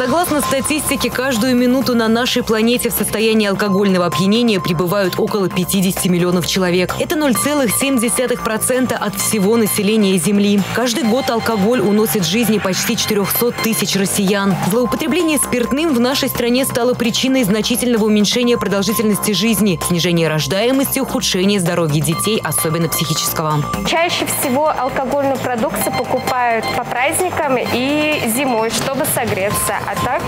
Согласно статистике, каждую минуту на нашей планете в состоянии алкогольного опьянения пребывают около 50 миллионов человек. Это 0,7% от всего населения Земли. Каждый год алкоголь уносит жизни почти 400 тысяч россиян. Злоупотребление спиртным в нашей стране стало причиной значительного уменьшения продолжительности жизни, снижения рождаемости, ухудшения здоровья детей, особенно психического. Чаще всего алкогольную продукцию покупают по праздникам и зимой, чтобы согреться, а так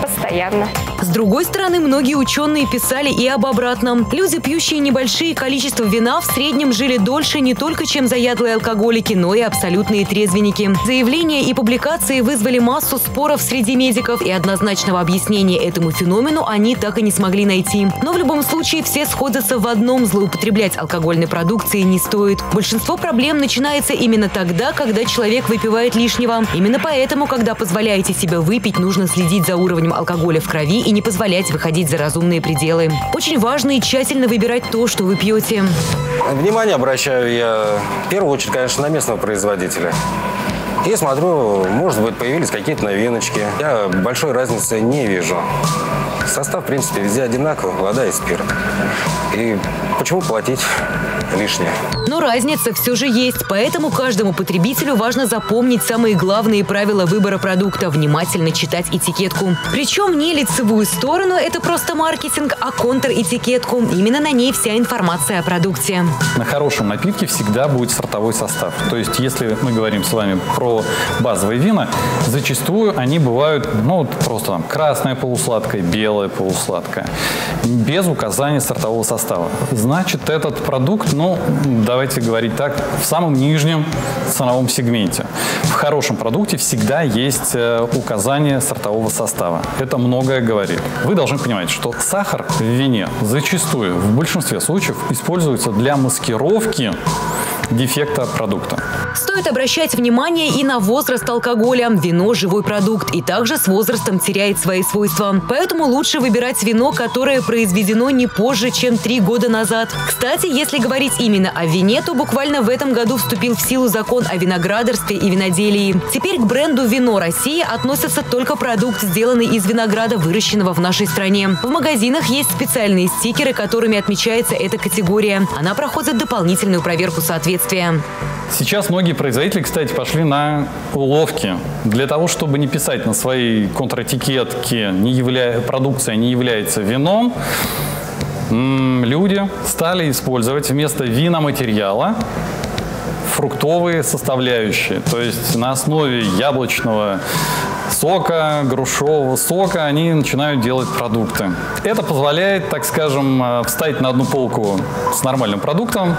постоянно. С другой стороны, многие ученые писали и об обратном. Люди, пьющие небольшие количества вина, в среднем жили дольше не только, чем заядлые алкоголики, но и абсолютные трезвенники. Заявления и публикации вызвали массу споров среди медиков, и однозначного объяснения этому феномену они так и не смогли найти. Но в любом случае все сходятся в одном – злоупотреблять алкогольной продукцией не стоит. Большинство проблем начинается именно тогда, когда человек выпивает лишнего. Именно поэтому, когда позволяете себе выпить, нужно следить за уровнем алкоголя в крови и не позволять выходить за разумные пределы. Очень важно и тщательно выбирать то, что вы пьете. Внимание обращаю я в первую очередь, конечно, на местного производителя. И смотрю, может быть, появились какие-то новиночки. Я большой разницы не вижу. Состав, в принципе, везде одинаковый, вода и спирт. И почему платить лишнее? Но разница все же есть, поэтому каждому потребителю важно запомнить самые главные правила выбора продукта, внимательно читать этикетку. Причем не лицевую сторону, это просто маркетинг, а контр-этикетку. Именно на ней вся информация о продукте. На хорошем напитке всегда будет сортовой состав. То есть, если мы говорим с вами про базовые вина, зачастую они бывают, ну, просто там красное полусладкое, белое полусладкое, без указания сортового состава. Значит, этот продукт, ну, давайте говорить так, в самом нижнем ценовом сегменте. В хорошем продукте всегда есть э, указание сортового состава. Это многое говорит. Вы должны понимать, что сахар в вине зачастую, в большинстве случаев, используется для маскировки дефекта продукта. Стоит обращать внимание и на возраст алкоголя. Вино – живой продукт и также с возрастом теряет свои свойства. Поэтому лучше выбирать вино, которое произведено не позже, чем три года назад. Кстати, если говорить именно о вине, то буквально в этом году вступил в силу закон о виноградарстве и виноделии. Теперь к бренду «Вино России» относится только продукт, сделанный из винограда, выращенного в нашей стране. В магазинах есть специальные стикеры, которыми отмечается эта категория. Она проходит дополнительную проверку соответствия. Сейчас многие производители, кстати, пошли на уловки. Для того, чтобы не писать на своей контратикетке не явля... продукция не является вином, люди стали использовать вместо виноматериала фруктовые составляющие. То есть на основе яблочного сока, грушевого сока они начинают делать продукты. Это позволяет, так скажем, э, встать на одну полку с нормальным продуктом,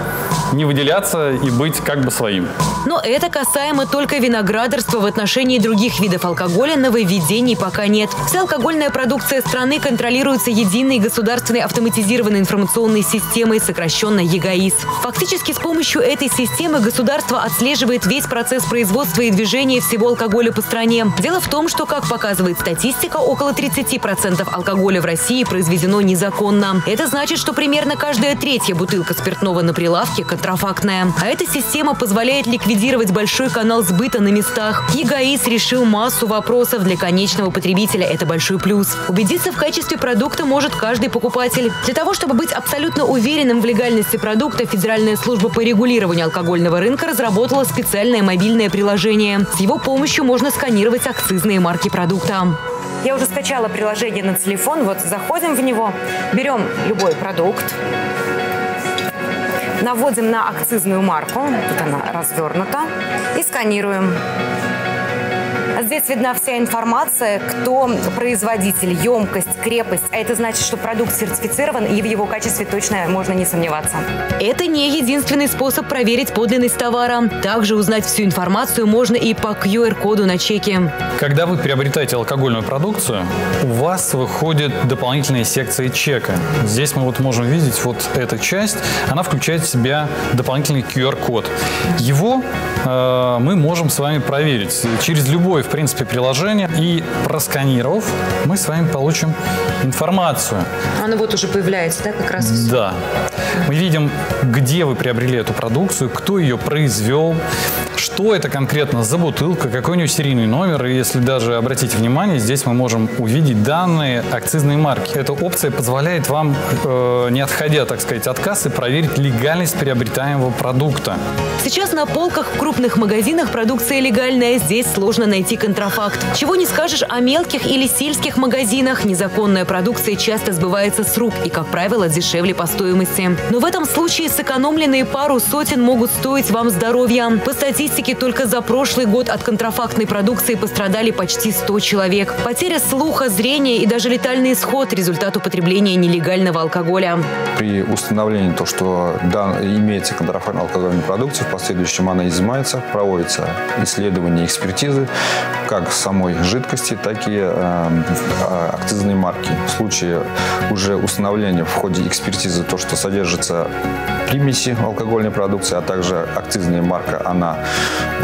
не выделяться и быть как бы своим. Но это касаемо только виноградарства. В отношении других видов алкоголя нововведений пока нет. Вся алкогольная продукция страны контролируется единой государственной автоматизированной информационной системой, сокращенно ЕГАИС. Фактически с помощью этой системы государство отслеживает весь процесс производства и движения всего алкоголя по стране. Дело в том, что, как показывает статистика, около 30% алкоголя в России произведено незаконно. Это значит, что примерно каждая третья бутылка спиртного на прилавке контрафактная. А эта система позволяет ликвидировать большой канал сбыта на местах. ЕГАИС решил массу вопросов для конечного потребителя. Это большой плюс. Убедиться в качестве продукта может каждый покупатель. Для того, чтобы быть абсолютно уверенным в легальности продукта, Федеральная служба по регулированию алкогольного рынка разработала специальное мобильное приложение. С его помощью можно сканировать акцизные марки продукта. Я уже скачала приложение на телефон. Вот заходим в него, берем любой продукт, наводим на акцизную марку, тут она развернута, и сканируем. Здесь видна вся информация, кто производитель, емкость, крепость. А это значит, что продукт сертифицирован и в его качестве точно можно не сомневаться. Это не единственный способ проверить подлинность товара. Также узнать всю информацию можно и по QR-коду на чеке. Когда вы приобретаете алкогольную продукцию, у вас выходит дополнительная секция чека. Здесь мы вот можем видеть вот эта часть, она включает в себя дополнительный QR-код. Его э, мы можем с вами проверить через любое, в принципе, приложение. И просканировав, мы с вами получим информацию. Она вот уже появляется, да, как раз? Да. Мы видим, где вы приобрели эту продукцию, кто ее произвел, что это конкретно за бутылка, какой у нее серийный номер. И если даже обратить внимание, здесь мы можем увидеть данные акцизной марки. Эта опция позволяет вам, э, не отходя, так сказать, от кассы, проверить легальность приобретаемого продукта. Сейчас на полках в крупных магазинах продукция легальная. Здесь сложно найти контрафакт. Чего не скажешь о мелких или сельских магазинах. Незаконная продукция часто сбывается с рук и, как правило, дешевле по стоимости. Но в этом случае сэкономленные пару сотен могут стоить вам здоровья. По статистике, только за прошлый год от контрафактной продукции пострадали почти 100 человек. Потеря слуха, зрения и даже летальный исход – результат употребления нелегального алкоголя. При установлении то, что имеется контрафактная алкогольная продукция, в последующем она изымается, проводится исследование экспертизы как самой жидкости, так и э, акцизной марки. В случае уже установления в ходе экспертизы то, что содержится примеси алкогольной продукции, а также акцизная марка, она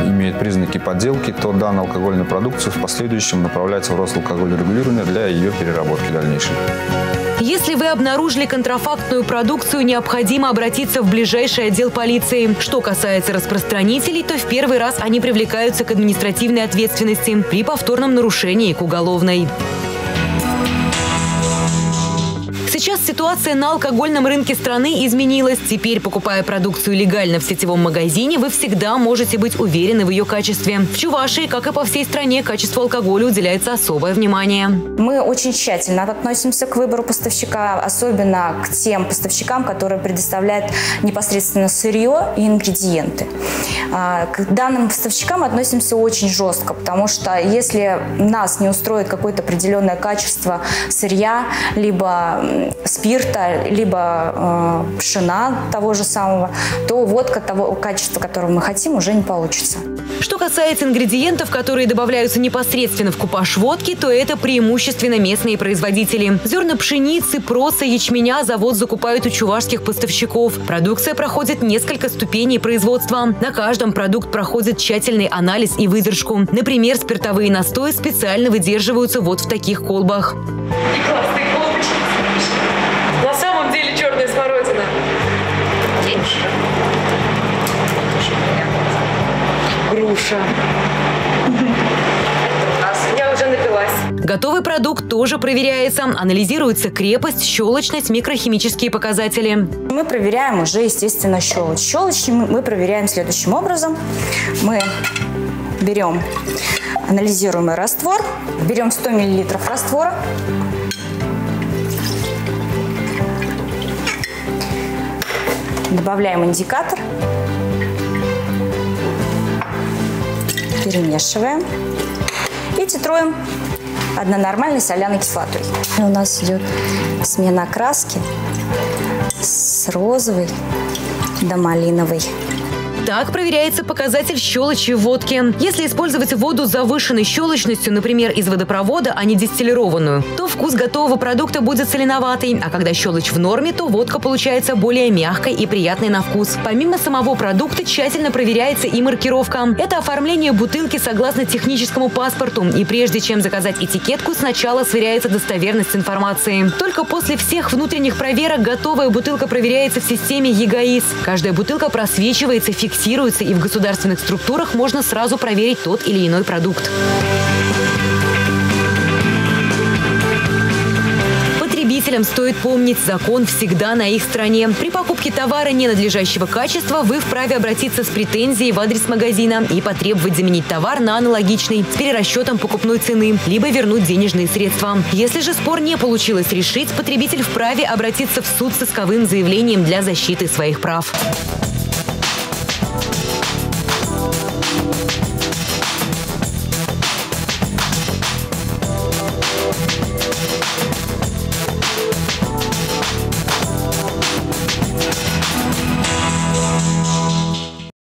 имеет признаки подделки, то данная алкогольная продукция в последующем направляется в Росалкогольное регулирование для ее переработки дальнейшей. Если вы обнаружили контрафактную продукцию, необходимо обратиться в ближайший отдел полиции. Что касается распространителей, то в первый раз они привлекаются к административной ответственности при повторном нарушении к уголовной. Сейчас ситуация на алкогольном рынке страны изменилась. Теперь, покупая продукцию легально в сетевом магазине, вы всегда можете быть уверены в ее качестве. В Чувашии, как и по всей стране, качеству алкоголя уделяется особое внимание. Мы очень тщательно относимся к выбору поставщика, особенно к тем поставщикам, которые предоставляют непосредственно сырье и ингредиенты. А, к данным поставщикам относимся очень жестко, потому что если нас не устроит какое-то определенное качество сырья, либо спирта, либо э, пшена того же самого, то водка того качества, которого мы хотим, уже не получится. Что касается ингредиентов, которые добавляются непосредственно в купаж водки, то это преимущественно местные производители. Зерна пшеницы, проса, ячменя завод закупают у чувашских поставщиков. Продукция проходит несколько ступеней производства. На каждом продукт проходит тщательный анализ и выдержку. Например, спиртовые настои специально выдерживаются вот в таких колбах. Груша. Я уже напилась. Готовый продукт тоже проверяется. Анализируется крепость, щелочность, микрохимические показатели. Мы проверяем уже, естественно, щелочь. Щелочь мы мы проверяем следующим образом. Мы берем анализируемый раствор, берем 100 мл раствора, добавляем индикатор, перемешиваем и титруем однонормальной соляной кислотой. У нас идет смена краски с розовой до малиновой. Так проверяется показатель щелочи в водке. Если использовать воду с завышенной щелочностью, например, из водопровода, а не дистиллированную, то вкус готового продукта будет соленоватый, а когда щелочь в норме, то водка получается более мягкой и приятной на вкус. Помимо самого продукта тщательно проверяется и маркировка. Это оформление бутылки согласно техническому паспорту. И прежде чем заказать этикетку, сначала сверяется достоверность информации. Только после всех внутренних проверок готовая бутылка проверяется в системе ЕГАИС. Каждая бутылка просвечивается, фиксируется фиксируется, и в государственных структурах можно сразу проверить тот или иной продукт. Потребителям стоит помнить, закон всегда на их стороне. При покупке товара ненадлежащего качества вы вправе обратиться с претензией в адрес магазина и потребовать заменить товар на аналогичный с перерасчетом покупной цены, либо вернуть денежные средства. Если же спор не получилось решить, потребитель вправе обратиться в суд с исковым заявлением для защиты своих прав.